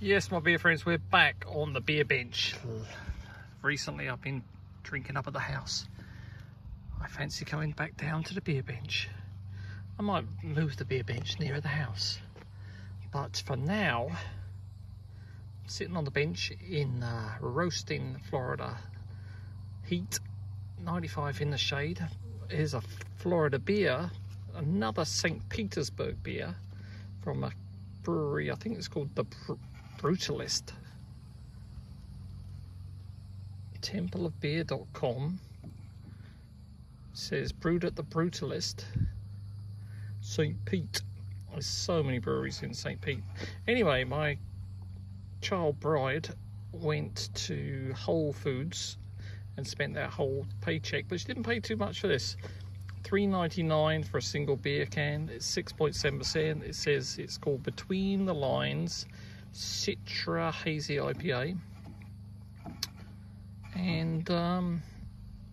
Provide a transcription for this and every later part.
Yes, my beer friends, we're back on the beer bench. Recently, I've been drinking up at the house. I fancy going back down to the beer bench. I might move the beer bench nearer the house. But for now, I'm sitting on the bench in uh, roasting Florida heat, 95 in the shade. Here's a Florida beer, another St. Petersburg beer from a brewery, I think it's called the Brutalist. Templeofbeer.com says brewed at the Brutalist. St. Pete. There's so many breweries in St. Pete. Anyway, my child bride went to Whole Foods and spent their whole paycheck, but she didn't pay too much for this. 3.99 for a single beer can. It's 6.7%. It says it's called Between the Lines Citra Hazy IPA. And um,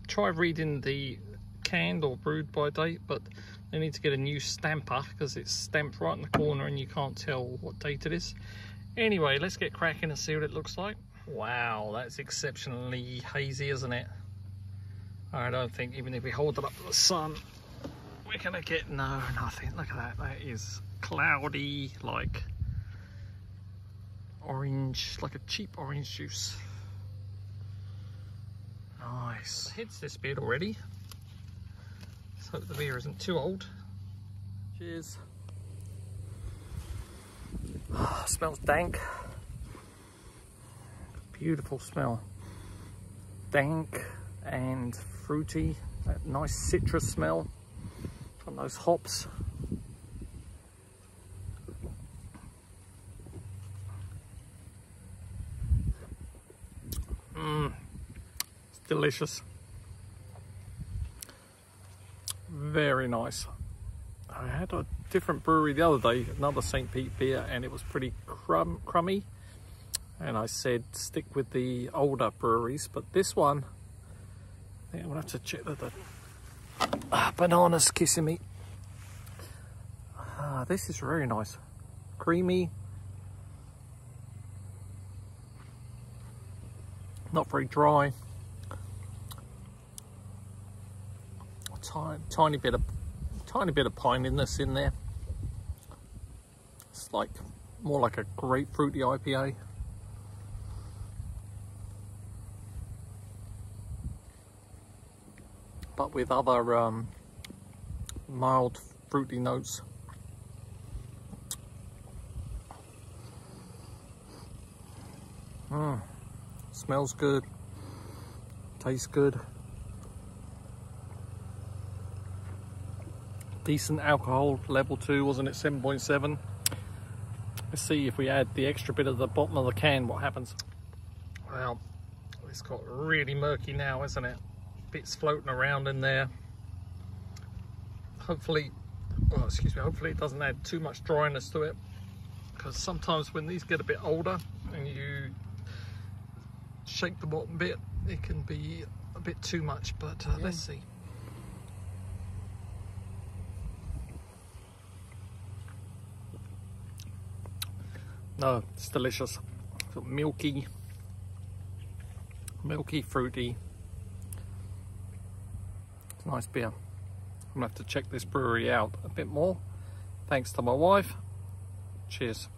try reading the canned or brewed by date, but they need to get a new stamper because it's stamped right in the corner and you can't tell what date it is. Anyway, let's get cracking and see what it looks like. Wow, that's exceptionally hazy, isn't it? I don't think even if we hold it up to the sun, we're gonna get, no, nothing. Look at that, that is cloudy, like orange, like a cheap orange juice. Nice. Hits this bit already. Let's hope the beer isn't too old. Cheers. Oh, smells dank. Beautiful smell. Dank and fruity. That nice citrus smell from those hops. Mmm, it's delicious. Very nice. I had a different brewery the other day, another St. Pete beer, and it was pretty crumb crummy. And I said stick with the older breweries, but this one, I I'm gonna have to check that the ah, bananas kissing me. Ah, this is very nice, creamy. Not very dry. Tiny, tiny bit of tiny bit of pininess in there. It's like more like a grapefruity IPA. But with other um, mild fruity notes. Mm, smells good, tastes good. Decent alcohol level 2 wasn't it? 7.7 let's see if we add the extra bit of the bottom of the can what happens. Well it's got really murky now isn't it? Bits floating around in there. Hopefully oh excuse me hopefully it doesn't add too much dryness to it. Because sometimes when these get a bit older and you shake the bottom bit it can be a bit too much but uh, yeah. let's see No, it's delicious. So milky, milky, fruity. It's a nice beer. I'm gonna have to check this brewery out a bit more. Thanks to my wife. Cheers.